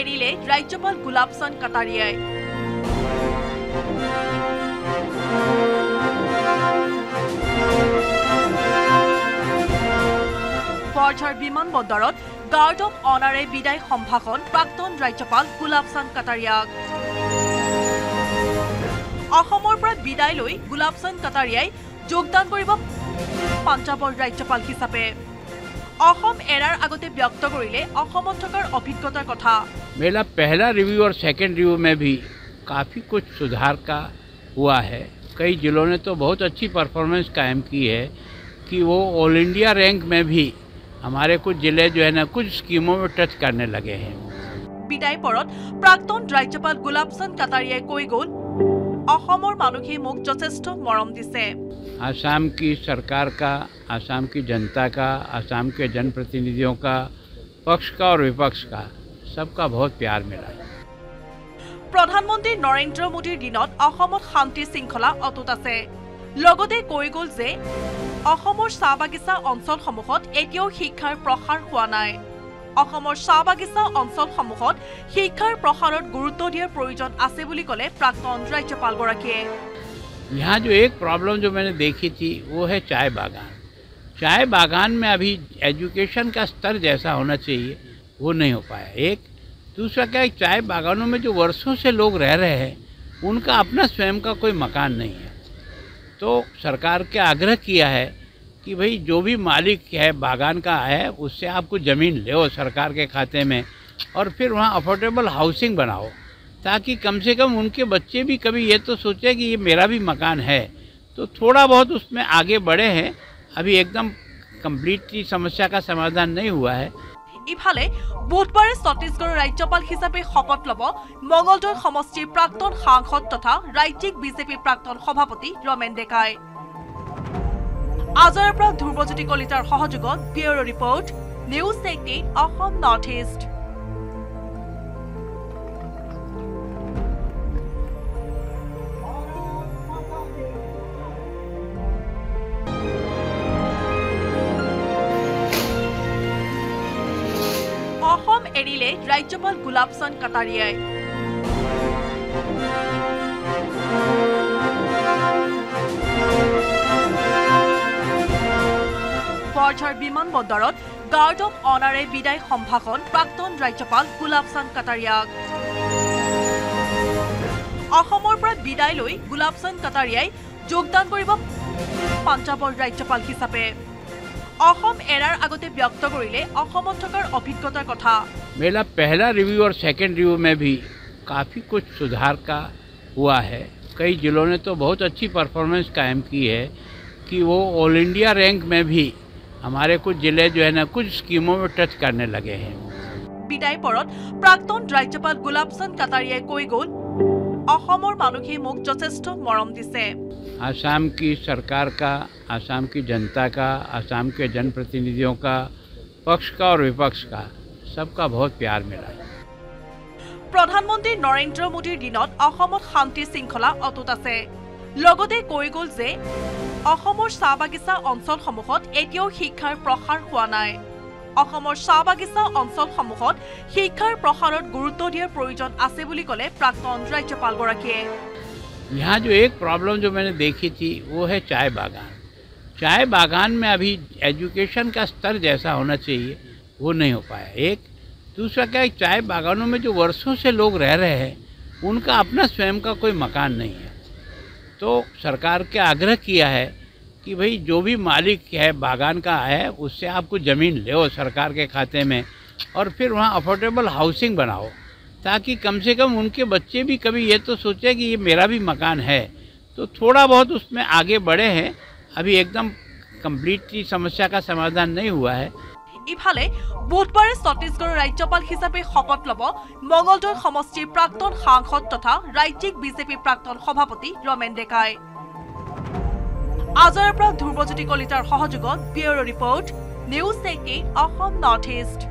এৰিলে ৰাজ্যপাল গোলাপ চান্দ কাটাৰিয়াই। বৰঝাৰ বিমানবন্দৰত গাৰ্ড অৱ অনাৰে বিদায় সম্ভাষণ প্ৰাক্তন ৰাজ্যপাল গোলাপ চান্দ কাটাৰিয়াক। অসমৰ পৰা বিদায় লৈ গোলাপ চান্দ কাটাৰিয়াই যোগদান কৰিব পাঞ্জাৱৰ ৰাজ্যপাল হিচাপে। অসম এৰাৰ আগতে ব্যক্ত কৰিলে অসমত থকাৰ অভিজ্ঞতাৰ কথা। मेरा पहला रिव्यू और सेकंड रिव्यू में भी काफ़ी कुछ सुधार का हुआ है कई जिलों ने तो बहुत अच्छी परफॉर्मेंस कायम की है कि वो ऑल इंडिया रैंक में भी हमारे कुछ ज़िले जो है ना कुछ स्कीमों में टच करने लगे हैं বিদায় পৰত প্ৰাক্তন ৰাজ্যপাল গোলাপ চান্দ কাটাৰিয়াই কৈ গ'ল অসমৰ মানুহে মোক যথেষ্ট মৰম দিছে आसाम की सरकार का आसाम की जनता का आसाम के जनप्रतिनिधियों का पक्ष का और विपक्ष का सबका बहुत प्यार मिला প্ৰধানমন্ত্ৰী নৰেন্দ্ৰ মোদীৰ দিনত অসমত শান্তি শৃংখলা অটুট আছে লগতে কৈ গ'ল যে অসমৰ চাহ বাগিচা অঞ্চলসমূহত এতিয়াও শিক্ষাৰ প্ৰসাৰ হোৱা নাই অসমৰ চাহ বাগিচা অঞ্চলসমূহত শিক্ষাৰ প্ৰসাৰত গুৰুত্ব দিয়াৰ প্ৰয়োজন আছে বুলি ক'লে প্ৰাক্তন ৰাজ্যপালগৰাকীয়ে यहाँ जो एक प्रॉब्लम जो मैंने देखी थी वो है चाय बागान चाय बागान में अभी एजुकेशन का स्तर जैसा होना चाहिए वो नहीं हो पाया। एक, दूसरा क्या है, चाय बागानों में जो वर्षों से लोग रह रहे हैं, उनका अपना स्वयं का कोई मकान नहीं है। तो सरकार के आग्रह किया है कि भाई, जो भी मालिक है, बागान का है, उससे आप कुछ ज़मीन ले सरकार के खाते में और फिर वहाँ अफोर्डेबल हाउसिंग बनाओ, ताकि कम से कम उनके बच्चे भी कभी ये तो सोचे कि ये मेरा भी मकान है तो थोड़ा बहुत उसमें आगे बढ़े हैं। अभी एकदम कम्प्लीटली समस्या का समाधान नहीं हुआ है। ইফালে বুধবাৰে ছত্তীশগড়ৰ ৰাজ্যপাল হিচাপে শপত ল'ব মঙলদৈ সমষ্টিৰ প্ৰাক্তন সাংসদ তথা ৰাজ্যিক বিজেপিৰ প্ৰাক্তন সভাপতি ৰমেন ডেকাই। আজৰে পৰা ধ্ৰুৱজ্যোতি কলিতাৰ সহযোগত bureau' report news eighteen Assam north east. এৰিলে ৰাজ্যপাল গোলাপ চান্দ কাটাৰিয়াই। বৰঝাৰ বিমানবন্দৰত গাৰ্ড অৱ অনাৰে বিদায় সম্ভাষণ প্ৰাক্তন ৰাজ্যপাল গোলাপ চান্দ কাটাৰিয়াক। অসমৰ পৰা বিদায় লৈ গোলাপ চান্দ কাটাৰিয়াই যোগদান কৰিব পাঞ্জাৱৰ ৰাজ্যপাল হিচাপে। অসম এৰাৰ আগতে ব্যক্ত কৰিলে অসমত থকাৰ অভিজ্ঞতাৰ কথা मेरा पहला रिव्यू और सेकंड रिव्यू में भी काफ़ी कुछ सुधार का हुआ है कई जिलों ने तो बहुत अच्छी परफॉर्मेंस कायम की है कि वो ऑल इंडिया रैंक में भी हमारे कुछ ज़िले जो है ना कुछ स्कीमों में टच करने लगे हैं বিদায় পৰত প্ৰাক্তন ৰাজ্যপাল গোলাপ চান্দ কাটাৰিয়াই কৈ গ'ল অসমৰ মানুহে মোক যথেষ্ট মৰম দিছে आसाम की सरकार का आसाम की जनता का आसाम के जनप्रतिनिधियों का पक्ष का और विपक्ष का सबका बहुत प्यार मिला প্ৰধানমন্ত্ৰী নৰেন্দ্ৰ মোদীৰ দিনত অসমত শান্তি শৃংখলা অটুট আছে লগতে কৈ গ'ল যে অসমৰ চাহ বাগিচা অঞ্চলসমূহত এতিয়াও শিক্ষাৰ প্ৰসাৰ হোৱা নাই অসমৰ চাহ বাগিচা অঞ্চলসমূহত শিক্ষাৰ প্ৰসাৰত গুৰুত্ব দিয়াৰ প্ৰয়োজন আছে বুলি ক'লে প্ৰাক্তন ৰাজ্যপালগৰাকীয়ে यहाँ जो एक प्रॉब्लम जो मैंने देखी थी, वो है चाय बागान। चाय बागान में अभी एजुकेशन का स्तर जैसा होना चाहिए, वो नहीं हो पाया। एक, दूसरा क्या है, चाय बागानों में जो वर्षों से लोग रह रहे हैं, उनका अपना स्वयं का कोई मकान नहीं है। तो सरकार के आग्रह किया है कि भाई, जो भी मालिक है, बागान का है, उससे आप कुछ ज़मीन लो सरकार के खाते में, और फिर वहाँ अफोर्डेबल हाउसिंग बनाओ। ताकि कम से कम उनके बच्चे भी कभी ये तो सोचे कि ये मेरा भी मकान है तो थोड़ा बहुत उसमें आगे बढ़े हैं अभी एकदम कम्प्लीटली समस्या का समाधान नहीं हुआ है ইফালে বুধবাৰে ছত্তীশগড়ৰ ৰাজ্যপাল হিচাপে শপত ল'ব মঙলদৈ সমষ্টিৰ প্ৰাক্তন সাংসদ তথা ৰাজ্যিক বিজেপিৰ প্ৰাক্তন সভাপতি ৰমেন ডেকাই আজৰে পৰা ধ্ৰুৱজ্যোতি কলিতাৰ সহযোগত bureau' report news eighteen Assam north east